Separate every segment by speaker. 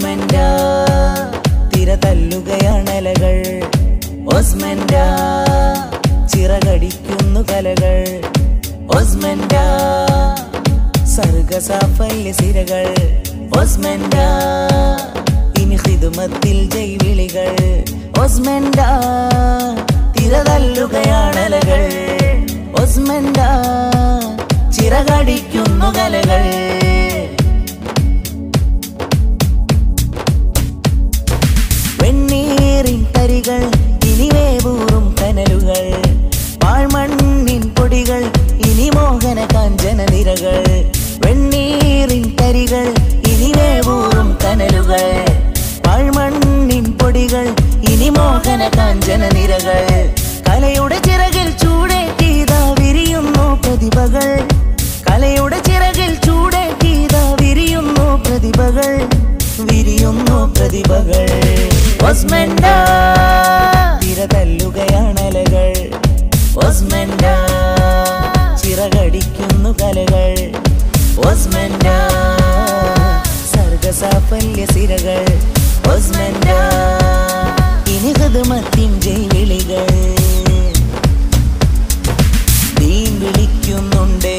Speaker 1: ഒസ്മൻഡ തിര തല്ലുകയാണലകൾ ഒസ്മൻഡ ചിറകടിക്കുന്നു കലകൾ. ഒസ്മൻഡ സർഗസാഫല്യ സിരകൾ. ഒസ്മൻഡ ഇനി ഹിതുമത്തിൽ ജൈവിളികൾ. ഒസ്മൻഡ തിര തല്ലുകയാണലകൾ ഒസ്മൻഡ ചിറകടിക്കുന്നു കലകൾ. ഇനി കനലുകൾ. പാഴ്മണ്ണിൻ പൊടികൾ ഇനി മോഹന കാഞ്ചന നിരകൾ. വെണ്ണീറിൻ തരികൾ ഇനി വേവൂറും കനലുകൾ. പാഴ്മണ്ണിൻ പൊടികൾ ഇനി മോഹന കാഞ്ചന നിരകൾ. കലയുടെ ചിറകിൽ ചൂടേറ്റീത വിരിയുന്നു പ്രതിഭകൾ. കലയുടെ ചിറകിൽ ചൂടേറ്റീത വിരിയുന്നു പ്രതിഭകൾ. വിരിയുന്നു പ്രതിഭകൾ. ഒസ്മൻഡ ഒസ്മൻഡ ചിറകടിക്കുന്നു കലകൾ. ഒസ്മൻഡ സർഗസാഫല്യ സിരകൾ. ഒസ്മൻഡ ഇനി ഹൃദമത്തിൻ ജൈവിളികൾ നീ വിളിക്കുന്നുണ്ട്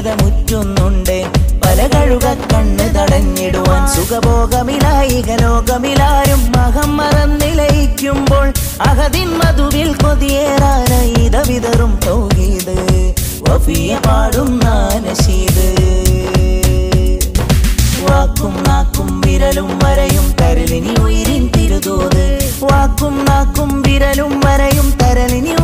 Speaker 1: ദീനത മുറ്റുന്നുണ്ട് പല കഴുക കണ്ണ് തടഞ്ഞിടുവാൻ സുഖഭോഗമിലായിക ലോകമിലാരും മഹം മറന്നിലയിക്കുമ്പോൾ അഹതിൻ മധുവിൽ കൊതിയേറാനായി വിതറും വഫിയ പാടും നാനശീത്. വാക്കും നാക്കും വിരലും വരയും തരലിനി ഉയരിൻ തിരുതോത്. വാക്കും നാക്കും വിരലും വരയും തരലിനി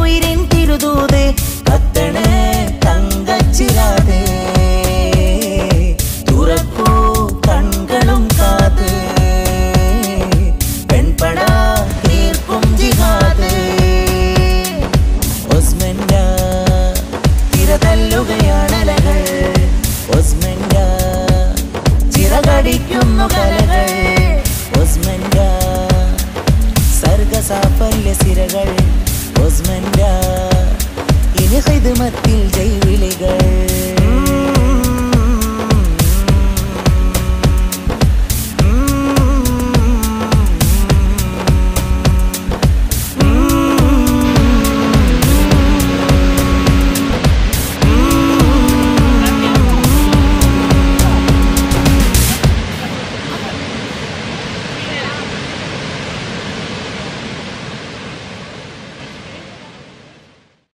Speaker 1: ಮೊಗಲಗಳೇ ಒಸ್ಮಂಡ ಸರ್ಗ ಸಾಫಲ್ಯ ಸಿರಗಳೇ ಒಸ್ಮಂಡ ഇനി ഹിദ്മത്തിൽ ജൈവിളികൾ